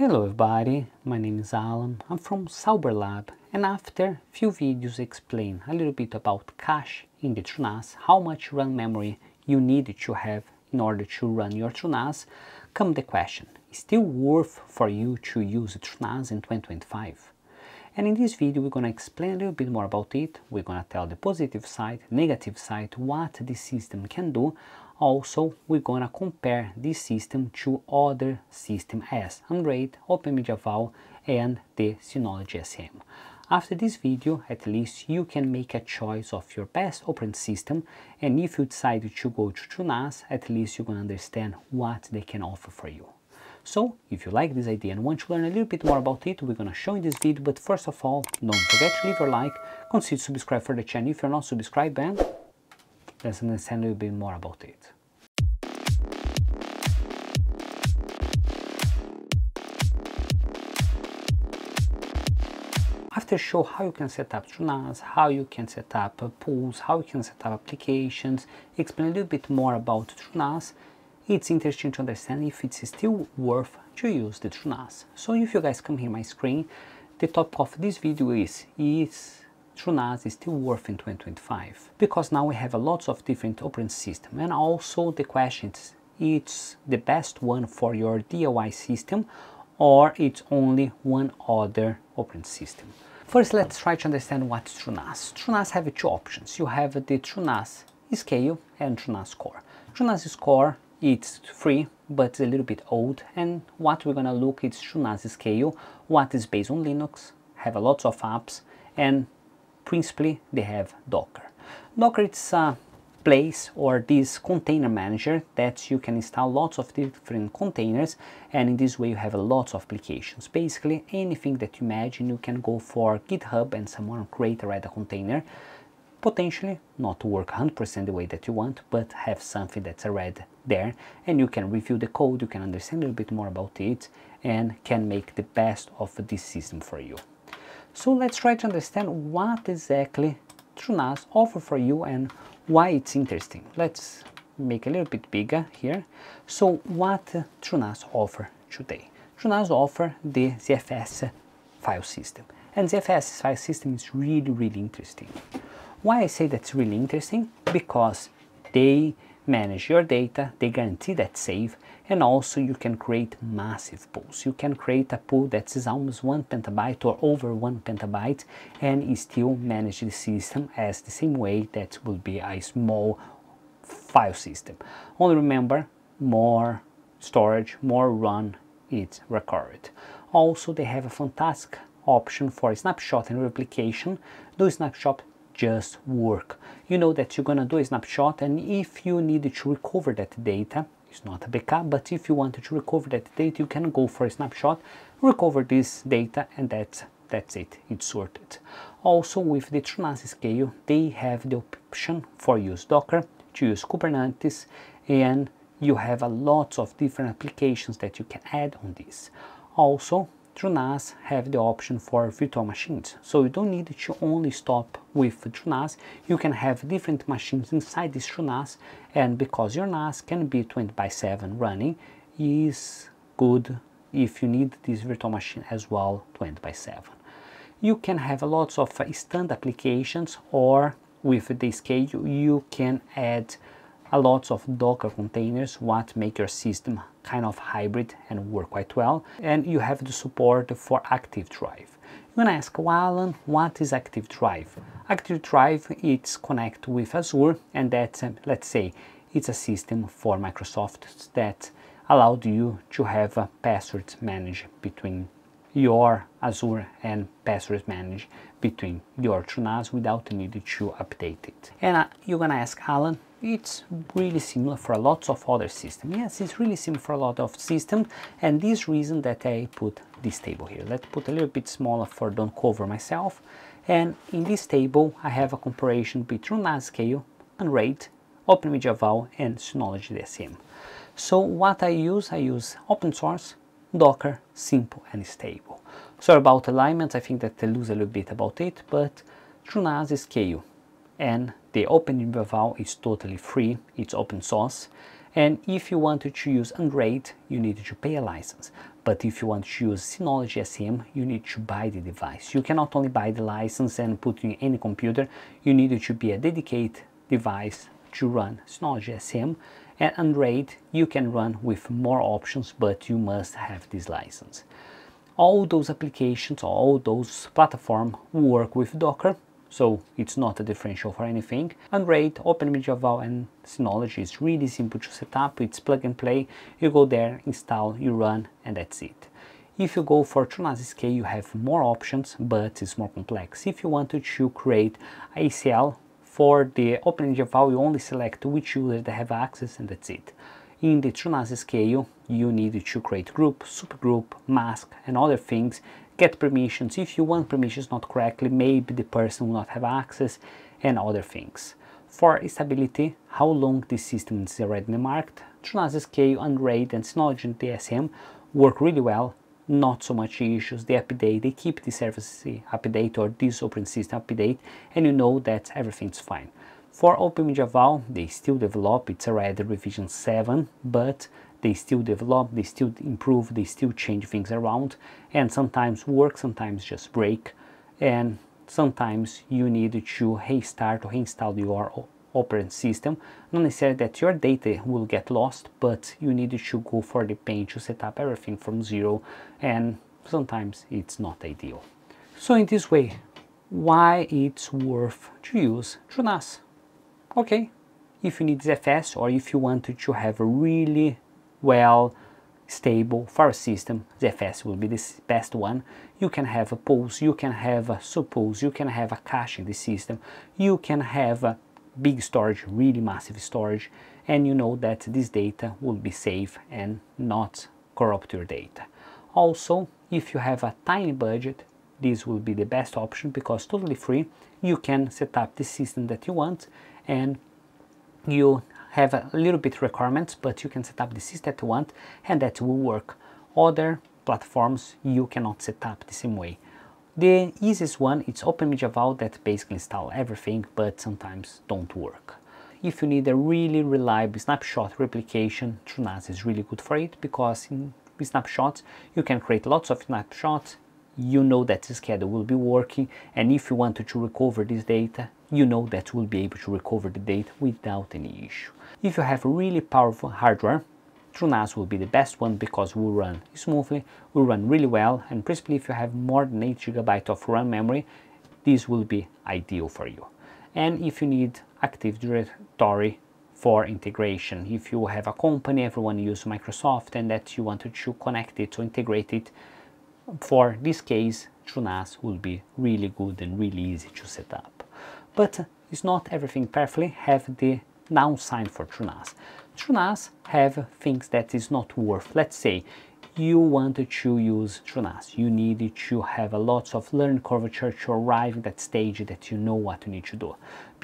Hello everybody, my name is Alan, I'm from Sauber and after few videos explain a little bit about cache in the TrueNAS, how much RAM memory you need to have in order to run your TrueNAS, come the question, is still worth for you to use TrueNAS in 2025? And in this video we're going to explain a little bit more about it, we're going to tell the positive side, negative side, what this system can do, also, we're gonna compare this system to other systems as Unraid, OpenMediaVault and the Synology DSM. After this video, at least you can make a choice of your best operating system and if you decide to go to TrueNAS, at least you can understand what they can offer for you. So, if you like this idea and want to learn a little bit more about it, we're gonna show in this video, but first of all, don't forget to leave your like, consider subscribe for the channel if you're not subscribed and let's understand a little bit more about it. After show how you can set up TrueNAS, how you can set up pools, how you can set up applications, explain a little bit more about TrueNAS, it's interesting to understand if it's still worth to use the TrueNAS. So if you guys come here my screen, the topic of this video is, is TrueNAS is still worth in 2025 because now we have a lots of different operating system and also the question is it's the best one for your DIY system or it's only one other operating system. First let's try to understand what's TrueNAS. TrueNAS have two options. You have the TrueNAS Scale and TrueNAS Core. TrueNAS Core it's free but it's a little bit old and what we're gonna look is TrueNAS Scale, what is based on Linux, have a lot of apps and principally they have Docker. Docker it's a place or this container manager that you can install lots of different containers and in this way you have a lot of applications. Basically anything that you imagine you can go for GitHub and someone create a Red container potentially not work 100% the way that you want but have something that's red there and you can review the code, you can understand a little bit more about it and can make the best of this system for you. So let's try to understand what exactly TrueNAS offer for you and why it's interesting. Let's make a little bit bigger here. So what TrueNAS offer today? TrueNAS offer the ZFS file system and ZFS file system is really really interesting. Why I say that's really interesting? Because they manage your data, they guarantee that safe, and also you can create massive pools. You can create a pool that is almost one petabyte or over one petabyte and still manage the system as the same way that would be a small file system. Only remember, more storage, more RAM, it's recorded. Also, they have a fantastic option for snapshot and replication. Do snapshot just work. You know that you're gonna do a snapshot and if you need to recover that data, it's not a backup, but if you wanted to recover that data, you can go for a snapshot, recover this data and that's, that's it, it's sorted. Also with the TrueNAS scale, they have the option for use Docker, to use Kubernetes and you have a lot of different applications that you can add on this. Also, TrueNAS have the option for virtual machines. So you don't need to only stop with TrueNAS, you can have different machines inside this TrueNAS and because your NAS can be 20 by 7 running is good if you need this virtual machine as well 20 by 7. You can have lots of stand applications or with the scale you can add a lot of Docker containers, what make your system kind of hybrid and work quite well. And you have the support for Active Directory. You're gonna ask, well, Alan, what is Active Directory? Active Directory, it's connect with Azure and that's, um, let's say, it's a system for Microsoft that allowed you to have a passwords managed between your Azure and passwords manage between your TrueNAS without the need to update it. And uh, you're gonna ask, Alan, it's really similar for a lot of other systems. Yes, it's really similar for a lot of systems and this reason that I put this table here. Let's put a little bit smaller for don't cover myself. And in this table I have a comparison between NAScale, Unraid, OpenMediaVault and Synology DSM. So what I use, I use open source, Docker, simple and stable. So about alignment, I think that I lose a little bit about it, but TrueNAS scale and the OpenMediaVault is totally free, it's open source, and if you want to use Unraid, you need to pay a license. But if you want to use Synology DSM, you need to buy the device. You cannot only buy the license and put in any computer, you need to be a dedicated device to run Synology DSM. And Unraid, you can run with more options, but you must have this license. All those applications, all those platforms work with Docker, so it's not a differential for anything. And Unraid, OpenMediaVault and Synology is really simple to set up, it's plug and play, you go there, install, you run and that's it. If you go for TrueNAS Scale, you have more options, but it's more complex. If you wanted to create ACL for the OpenMediaVault, you only select which users that have access and that's it. In the TrueNAS scale, you need to create group, supergroup, mask and other things get permissions. If you want permissions not correctly, maybe the person will not have access and other things. For stability, how long this system is already marked, TrueNAS Scale, Unraid and Synology and DSM work really well, not so much issues, they update, they keep the service update or this operating system update and you know that everything's fine. For OpenMediaVault, they still develop, it's already revision 7, but they still develop, they still improve, they still change things around, and sometimes work, sometimes just break, and sometimes you need to restart or reinstall your operating system. Not necessarily that your data will get lost, but you need to go for the pain to set up everything from zero, and sometimes it's not ideal. So in this way, why it's worth to use TrueNAS? Okay, if you need ZFS or if you want to have a really well stable for a system, ZFS will be the best one. You can have a pulse, you can have a subpulse, you can have a cache in the system, you can have a big storage, really massive storage, and you know that this data will be safe and not corrupt your data. Also, if you have a tiny budget, this will be the best option because totally free, you can set up the system that you want and you have a little bit requirements, but you can set up the system that you want and that will work. Other platforms you cannot set up the same way. The easiest one is OpenMediaVault that basically install everything, but sometimes don't work. If you need a really reliable snapshot replication, TrueNAS is really good for it because in snapshots you can create lots of snapshots you know that the schedule will be working and if you wanted to recover this data you know that you will be able to recover the data without any issue if you have really powerful hardware, TrueNAS will be the best one because will run smoothly, will run really well, and principally if you have more than 8 GB of RAM memory, this will be ideal for you. And if you need Active Directory for integration, if you have a company, everyone use Microsoft, and that you wanted to connect it to integrate it, for this case, TrueNAS will be really good and really easy to set up. But it's not everything perfectly, have the noun sign for TrueNAS. TrueNAS have things that is not worth. Let's say you wanted to use TrueNAS. You needed to have a lot of learn curvature to arrive at that stage that you know what you need to do.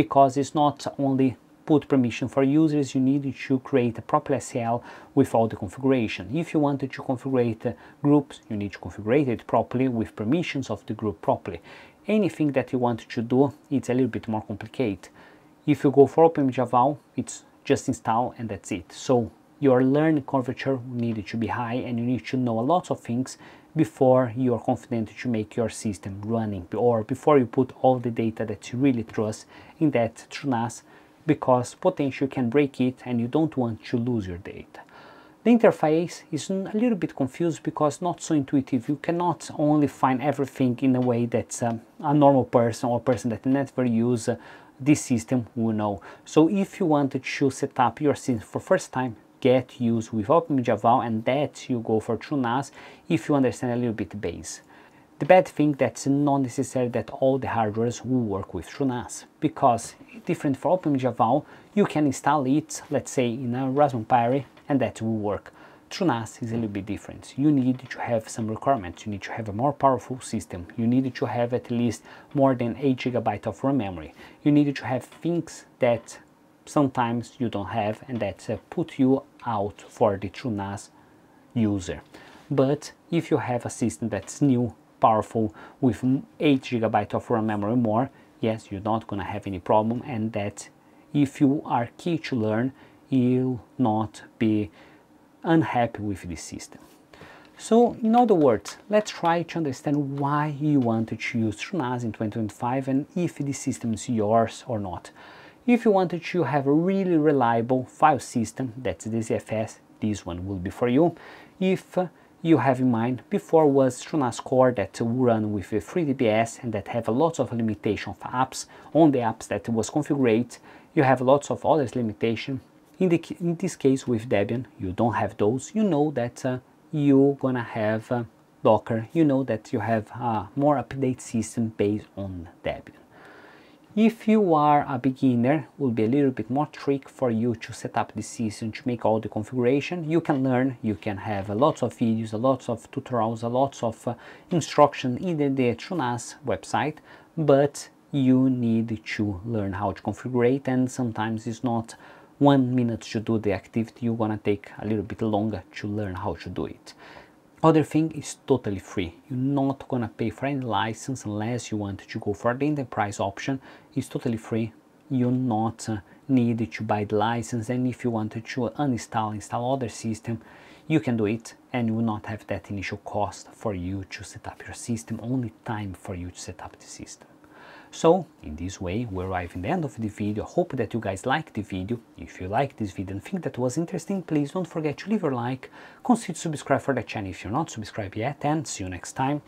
Because it's not only put permission for users, you need to create a proper ACL with all the configuration. If you wanted to configure groups, you need to configure it properly with permissions of the group properly. Anything that you want to do, it's a little bit more complicated. If you go for OpenMediaVault, it's just install and that's it. So your learning curvature needed to be high and you need to know a lot of things before you are confident to make your system running or before you put all the data that you really trust in that TrueNAS because potentially you can break it and you don't want to lose your data. The interface is a little bit confused because not so intuitive. You cannot only find everything in a way that um, a normal person or person that never use uh, this system will know. So if you want to set up your system for first time, get used with OpenMediaVault and that you go for TrueNAS if you understand a little bit base. The bad thing that's not necessary that all the hardwares will work with TrueNAS because different for OpenMediaVault, you can install it, let's say in a Raspberry Pi and that will work. TrueNAS is a little bit different. You need to have some requirements. You need to have a more powerful system. You need to have at least more than 8 GB of RAM memory. You need to have things that sometimes you don't have and that uh, put you out for the TrueNAS user. But if you have a system that's new, powerful, with 8 GB of RAM memory more, yes, you're not gonna have any problem and that if you are key to learn, you'll not be unhappy with this system. So in other words, let's try to understand why you want to use TrueNAS in 2025 and if the system is yours or not. If you wanted to have a really reliable file system, that's the ZFS, this one will be for you. If you have in mind before was TrueNAS Core that run with FreeBSD and that have lots of limitation of apps on the apps that was configured. You have lots of other limitation. In, the, in this case with Debian, you don't have those. You know that uh, you're gonna have uh, Docker. You know that you have a more up-to-date system based on Debian. If you are a beginner, will be a little bit more trick for you to set up the system to make all the configuration. You can learn, you can have lots of videos, lots of tutorials, lots of uh, instruction in the, the TrueNAS website, but you need to learn how to configure it and sometimes it's not one minute to do the activity, you're gonna take a little bit longer to learn how to do it. Other thing is totally free. You're not gonna pay for any license unless you want to go for the enterprise option. It's totally free. You're not uh, need to buy the license and if you want to uninstall, install other system, you can do it and you will not have that initial cost for you to set up your system, only time for you to set up the system. So in this way we arrive in the end of the video. Hope that you guys liked the video. If you liked this video and think that was interesting, please don't forget to leave your like, consider subscribe for the channel if you're not subscribed yet and see you next time.